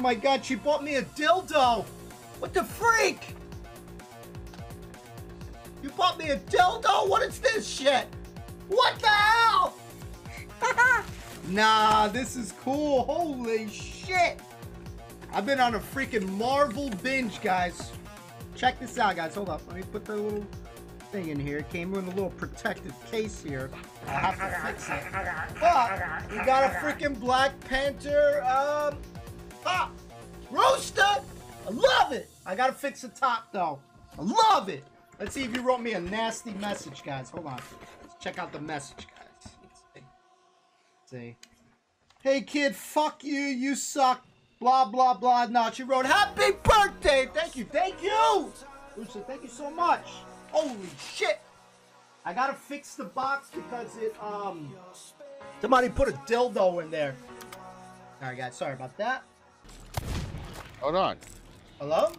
my god, she bought me a dildo! What the freak? You bought me a dildo? What is this shit? What the hell? nah, this is cool. Holy shit. I've been on a freaking Marvel binge, guys. Check this out, guys. Hold up. Let me put the little thing in here. It came in a little protective case here. I have to fix it. But we got a freaking Black Panther um top roaster. I love it. I gotta fix the top though. I love it. Let's see if you wrote me a nasty message, guys. Hold on. Let's check out the message, guys. Let's see. Hey kid, fuck you. You suck. Blah blah blah. No, she wrote happy birthday. Thank you. Thank you. Lucia, thank you so much. Holy shit. I gotta fix the box because it um somebody put a dildo in there. Alright guys, sorry about that. Hold on. Hello?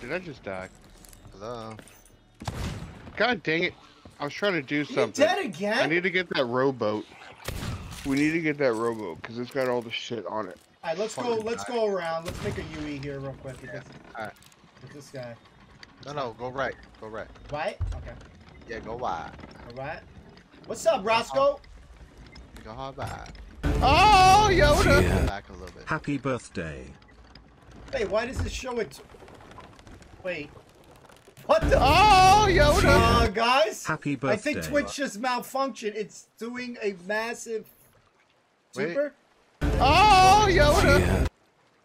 Did I just die? Hello. God dang it. I was trying to do You something. dead again? I need to get that rowboat. We need to get that rowboat because it's got all the shit on it. Alright, let's go Fucking let's go around. Let's make a UE here real quick. Yeah, Because, alright. with this guy. No, no, go right. Go right. Right? Okay. Yeah, go wide. Alright. What's up, Roscoe? Uh-huh. Go hard back. Oh, Yoda! Back a little bit. Happy birthday. Hey, why does this show it? Wait. What the? Oh, Yoda! Uh, guys. Happy birthday! I think Twitch just malfunctioned. It's doing a massive. Wait. Super. Oh, Yoda!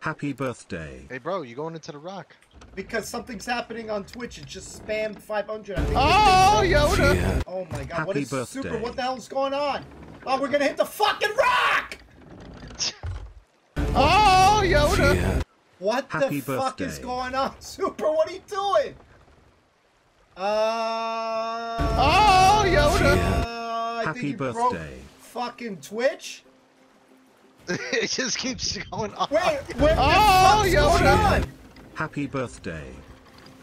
Happy birthday. Hey, bro, you going into the rock? Because something's happening on Twitch. It just spammed 500. I think Oh, Yoda! Oh my god, what Happy is super? What the hell's going on? Oh, we're gonna hit the fucking rock! Oh, Yoda! What Happy the fuck is going on? Super, what are you doing? Uh. Oh, Yoda! uh, I Happy think you broke birthday. fucking Twitch. it just keeps going on. Wait, what Oh, the fuck's going Yoda. on? Happy birthday.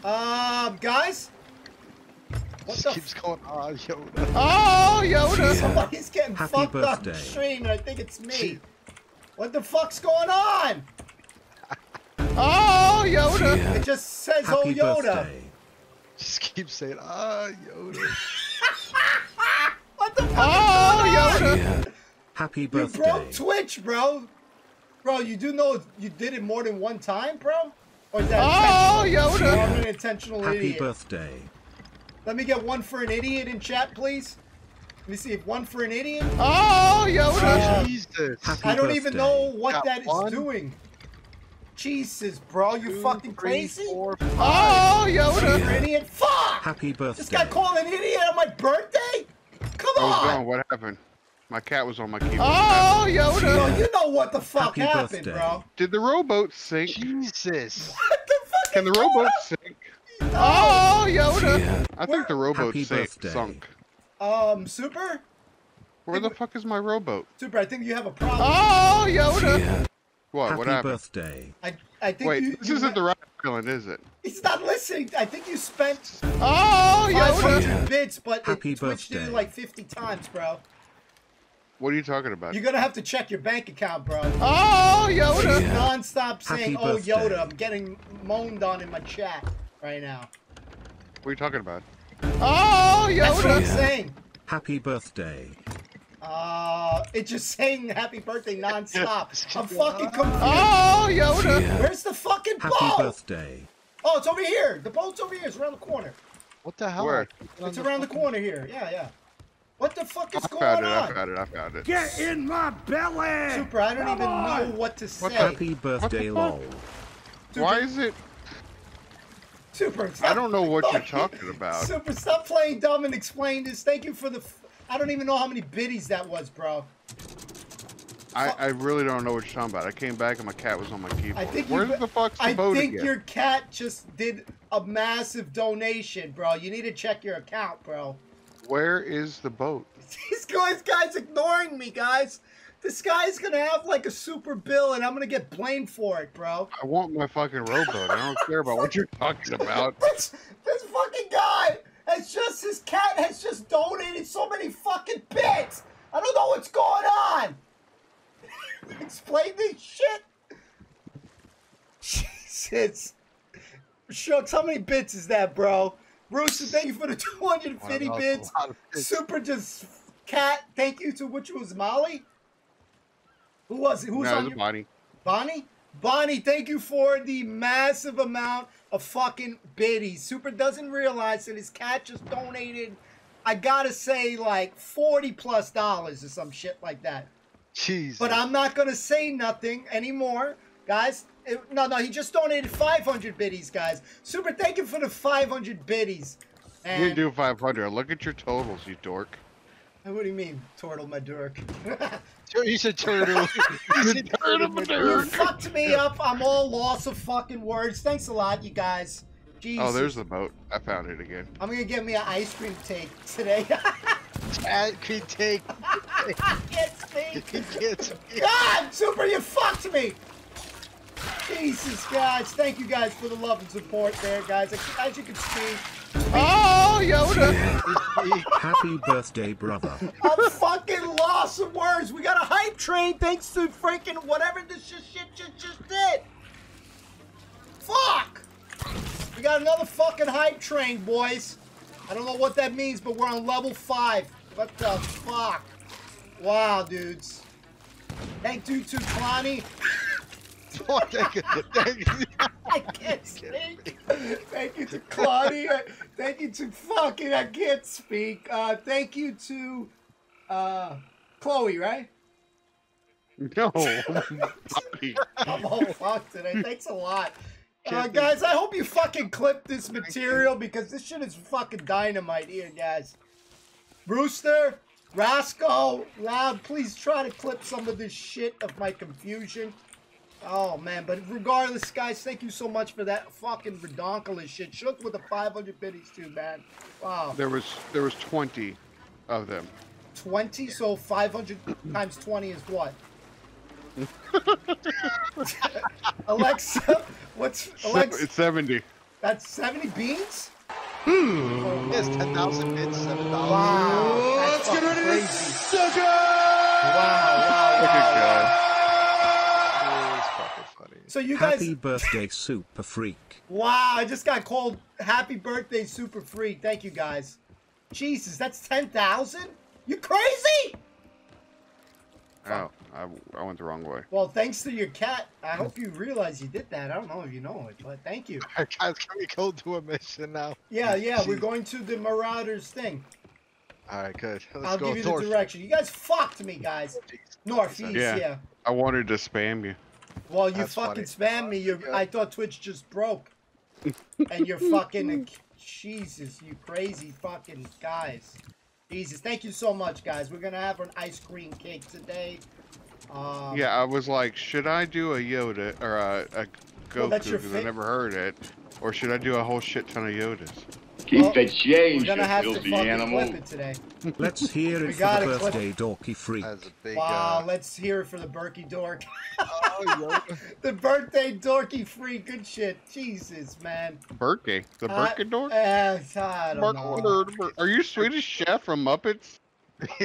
Um, guys. What Just the? keeps going on, yo. Oh, Yoda! Somebody's getting Happy fucked on the birthday. stream, and I think it's me. What the fuck's going on? Oh, Yoda! It just says "Oh Yoda." birthday. Just keep saying, ah, Yoda. What the fuck Oh, is going on? Yoda! Happy You birthday. broke Twitch, bro. Bro, you do know you did it more than one time, bro? Or is that Oh. Yoda. Or I'm an intentional idiot? Happy idiot. birthday. Let me get one for an idiot in chat, please. Let me see if one for an idiot. Oh, Yoda! Jesus. Happy I don't even know what Got that is one? doing. Jesus, bro, you Two, fucking three, crazy? four, Oh, For Yoda! an idiot? Fuck! Happy birthday! This birthday. guy called an idiot on my birthday? Come I was on! gone. What happened? My cat was on my keyboard. Oh, Yoda! you know what the fuck Happy happened, birthday. bro. Did the rowboat sink? Jesus. What the fuck Can the is rowboat sink? No. Oh, Yoda! I think the rowboat sank, sunk. Um, Super? Where the fuck is my rowboat? Super, I think you have a problem. Oh, Yoda! What? Happy what happened? birthday. I, I think Wait, you, this you isn't the right island, is it? He's not listening. I think you spent Oh, Yoda! 500 bits, but Happy it Twitch did it birthday. like 50 times, bro. What are you talking about? You're gonna have to check your bank account, bro. Oh, It's Yoda! non-stop saying, Happy "Oh birthday. Yoda." I'm getting moaned on in my chat right now. What are you talking about? Oh, Yoda! That's what I'm saying. Happy birthday. Uh, it's just saying "Happy Birthday" non-stop. I'm fucking confused. Oh, Yoda! Where's the fucking Happy boat? birthday. Oh, it's over here. The boat's over here. It's around the corner. What the hell? Where? It's around the corner here. Yeah, yeah. What the fuck is I going found it, I on? found it, I found it. Get in my belly! Super, I don't even know what to say. What Happy birthday, fuck? lol. Super, Why is it? Super, stop. I don't know what you're talking about. Super, stop playing dumb and explain this. Thank you for the. I don't even know how many biddies that was, bro. I, I really don't know what you're talking about. I came back and my cat was on my keyboard. I think you Where's be- the fuck's the I boat think again? your cat just did a massive donation, bro. You need to check your account, bro. Where is the boat? This guy's guy's ignoring me, guys. This guy's gonna have like a super bill, and I'm gonna get blamed for it, bro. I want my fucking rowboat. I don't care about what you're talking about. This, this fucking guy has just his cat has just donated so many fucking bits. I don't know what's going on. Explain this shit. Jesus. Shucks, how many bits is that, bro? Rooster, thank you for the 250 Wow, bits. a lot of bits. Super just cat, thank you to which was Molly? Who was it? Who was no, on it's your a body. Bonnie? Bonnie, thank you for the massive amount of fucking biddies. Super doesn't realize that his cat just donated, I gotta say, like 40 plus dollars or some shit like that. Jesus. But I'm not gonna say nothing anymore, guys. It- no, no, he just donated 500 biddies, guys. Super, thank you for the 500 biddies. You And do 500. Look at your totals, you dork. What do you mean, turtle my dork? You said turtle. you said turtle. my you fucked me up. I'm all loss of fucking words. Thanks a lot, you guys. Oh, Jesus. Oh, there's the boat. I found it again. I'm gonna get me an ice cream take today. ice cream take. I can't speak. Could get. God, Super, you fucked me. Jesus, guys. Thank you guys for the love and support there, guys. As you can see, Oh, Yoda! Happy birthday, brother. I'm fucking lost of words. We got a hype train thanks to freaking whatever this shit shit just, just did. Fuck! We got another fucking hype train, boys. I don't know what that means, but we're on level five. What the fuck? Wow, dudes. Thank you to Connie. Oh, thank. Thank you. I can't speak. Thank you to Claudia. Thank you to fucking I can't speak. Uh, thank you to uh, Chloe, right? No. I'm all fucked today. Thanks a lot. Uh, guys, I hope you fucking clip this material because this shit is fucking dynamite here, guys. Brewster, Roscoe, Loud, please try to clip some of this shit of my confusion. Oh, man, but regardless, guys, thank you so much for that fucking redonkulous shit. Shook with the 500 biddies, too, man. Wow. There was there was 20 of them. 20, so 500 times 20 is what? Alexa, what's Alexa? It's 70. That's 70 beans? Hmm. Yes, 10,000 bits, $7. Wow. Let's get rid of this Wow, Look wow, at wow. God. It's fucking funny. So you guys, Happy birthday, super freak. wow, I just got called Happy Birthday Super Freak. Thank you guys. Jesus, that's 10,000? You crazy? Oh, I, I went the wrong way. Well, thanks to your cat. I hope you realize you did that. I don't know if you know it, but thank you. Guys, can we go do a mission now? Yeah, yeah, we're going to the Marauders thing. All right, good. Let's I'll go give you north. the direction. You guys fucked me, guys. Northeast, yeah. Yeah. I wanted to spam you. Well, you That's fucking funny. spammed me. You. I thought Twitch just broke. and you're fucking Jesus, you crazy fucking guys. Jesus, thank you so much, guys. We're gonna have an ice cream cake today. Um, Yeah, I was like, should I do a Yoda or a, a Goku because I never heard it, or should I do a whole shit ton of Yodas? Keep Well, the change, We're you have filthy fucking animal. clip it today. Let's hear it for gotta the clip- birthday, dorky freak. Big. Wow, Uh, let's hear it for the Berkey Dork. oh, Yoda. the birthday dorky freak. Good shit. Jesus, man. Birthday, the Uh, Birkin door. Uh, I don't know. Are you Swedish Chef from Muppets?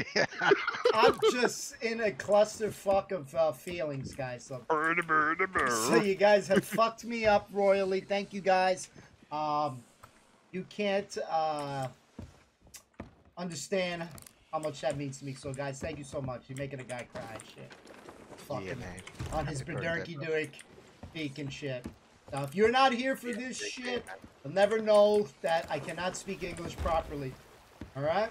I'm just in a clusterfuck of uh, feelings, guys. So So you guys have fucked me up royally. Thank you guys. Um, you can't uh, understand how much that means to me. So guys, thank you so much. You're making a guy cry. Shit. Fucking Yeah, man. on his Happy birthday, bedurky bro. doik speaking shit. Now, if you're not here for this shit, you'll never know that I cannot speak English properly. All right.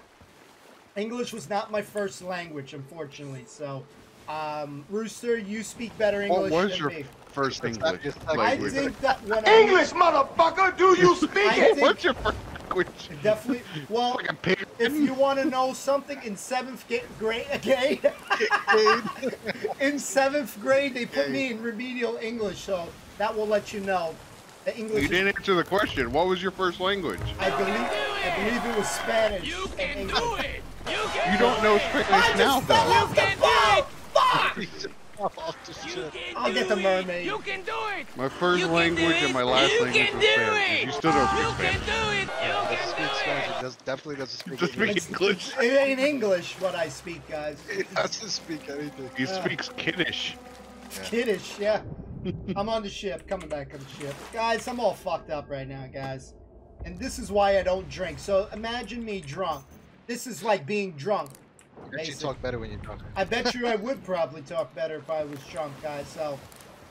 English was not my first language, unfortunately. So, um, Rooster, you speak better English What was than your me. first English just like- I language? think that when I English, motherfucker, do you speak I think What's your first language? definitely. Well, Like if you want to know something in seventh ga- grade, okay, in seventh grade they put me in remedial English, so that will let you know. The English. You didn't answer the question. What was your first language? I believe. I believe it was Spanish. You can do it. You don't know I Spanish now, just fell though. off the boat. Fuck! Off. I'll get the mermaid. You can do it. My first language do and my last You language can was Spanish. it. You still don't You speak can Spanish. do it. You Doesn't can speak do Spanish. it. It does, definitely doesn't speak Just English. speak English. It ain't English what I speak, guys. It doesn't speak anything. He speaks Kiddish. Kiddish, yeah. I'm on the ship, coming back on the ship. Guys, I'm all fucked up right now, guys. And this is why I don't drink. So imagine me drunk. This is like being drunk. You talk better when you're drunk. I bet you I would probably talk better if I was drunk, guys. So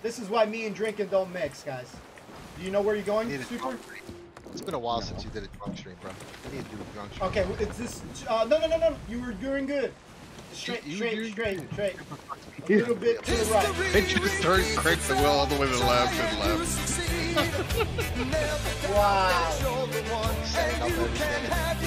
this is why me and drinking don't mix, guys. Do you know where you're going, Super? It's been a while since you did a drunk stream, bro. You need to do a drunk stream. Okay, well, it's this. Uh, no, no, no, no. You were doing good. Straight, You- straight, you- straight, straight. A little bit to the right. And just turn, crank the wheel all the way to the left and left. Wow.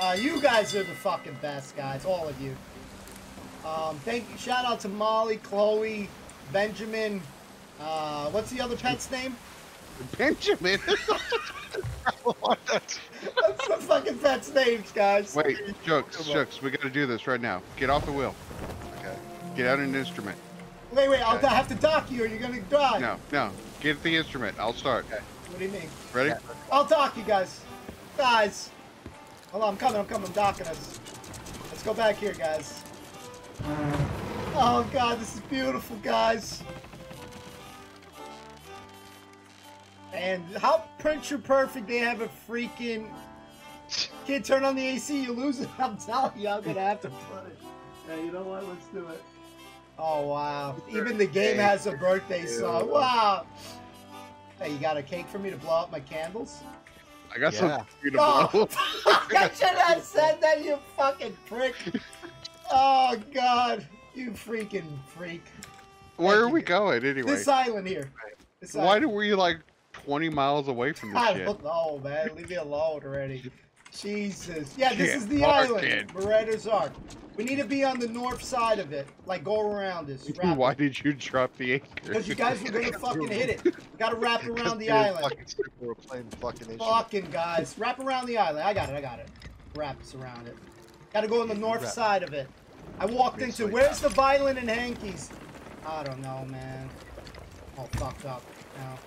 Uh, you guys are the fucking best, guys. All of you. Um, thank you. Shout out to Molly, Chloe, Benjamin. Uh, what's the other pet's name? Benjamin. That's the fucking pet's names, guys. Wait, Jokes, Jokes, we gotta do this right now. Get off the wheel. Okay. Get out an instrument. Wait, wait. I'll have to dock you, or you're gonna die. No, no. Get the instrument. I'll start. Okay. What do you mean? Ready? Yeah. I'll dock you guys. Guys. Hold on, I'm coming, I'm coming, I'm docking us. Let's go back here, guys. Oh god, this is beautiful, guys. And how picture perfect they have a freaking kid turn on the AC, you lose it. I'm telling you, I'm gonna have to put it. Yeah, you know what? Let's do it. Oh wow. Even the game has a birthday song. Wow. Hey, you got a cake for me to blow up my candles? I got Yeah. something for you to Oh, blow. I should have said that, you fucking prick. Oh, God. You freaking freak. Where are we you. going anyway? This island here. This Why island. do we like 20 miles away from this I shit? don't know, man. Leave me alone already. Jesus. Yeah, this Shit, is the island. kid. Marauder's Arch. We need to be on the north side of it. Like, go around this. Why did you drop the anchor? Because you guys were going to fucking hit it. We got to wrap around the island. Fucking. We're playing fucking. Fucking guys. Wrap around the island. I got it, I got it. Wraps around it. Gotta go on the north Wrap. side of it. I walked into, where's the violin and hankies? I don't know, man. All fucked up now.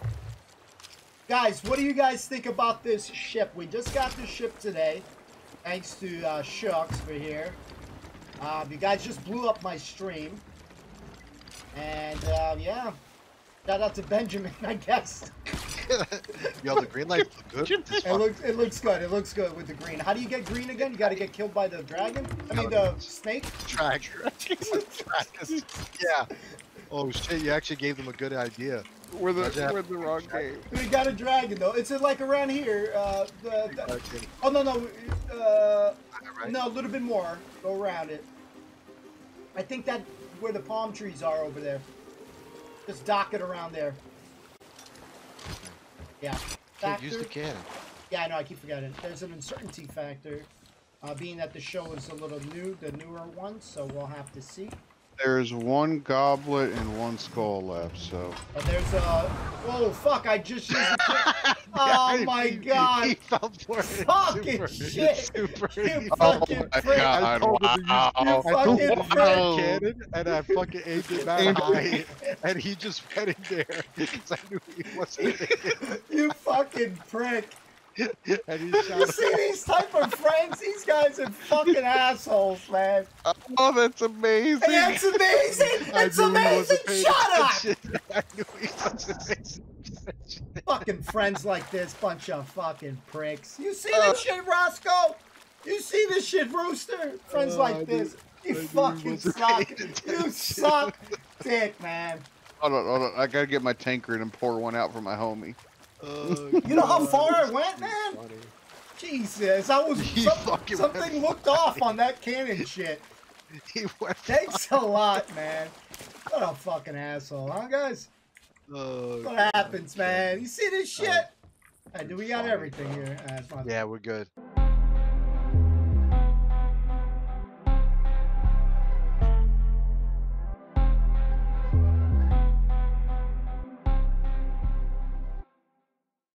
Guys, what do you guys think about this ship? We just got the ship today. Thanks to uh, Shucks for here. Um, you guys just blew up my stream. And, uh, yeah. Shout out to Benjamin, I guess. Yo, the green light look good. It looks it looks good. It looks good with the green. How do you get green again? You got to get killed by the dragon. I mean the snake. Track. yeah. Oh shit! You actually gave them a good idea. We're the, Imagine we're the wrong game. We got a dragon though. It's like around here. Uh, the, the, oh no no. Uh, right? no, a little bit more. Go around it. I think that where the palm trees are over there. Just dock it around there. Yeah. Can't use the cannon. Yeah, I know. I keep forgetting. There's an uncertainty factor, uh, being that the show is a little new, the newer one. So we'll have to see. There's one goblet and one skull left, so. But there's a. Whoa, fuck! I just used. The... oh my god! He fell for it. Fucking Super. shit. Super. You He Oh my prick! god, told him to use- wow. you I told fucking him to prick. fire Wow. cannon, and I fucking aimed it that high, and he just went in there because I knew he wasn't You fucking prick! And he You see these type of friends? These guys are fucking assholes, man. Oh, that's amazing. Hey, it's amazing! I It's knew he amazing! wasn't Shut up! attention. I knew he wasn't. Fucking friends like this, bunch of fucking pricks. You see uh, this shit, Roscoe? You see this shit, Rooster? Friends uh, I like knew- this. I You knew fucking suck. You suck dick, man. Hold on, hold on. I gotta get my tankard and pour one out for my homie. Oh, You know how far I went, man? Funny. Jesus, I was some- something looked off on that cannon shit. He went Thanks a lot, man. What a fucking asshole, huh, guys? Oh, What God. happens, man? You see this shit? Uh, Hey, do we got everything here? Uh. Yeah, we're good.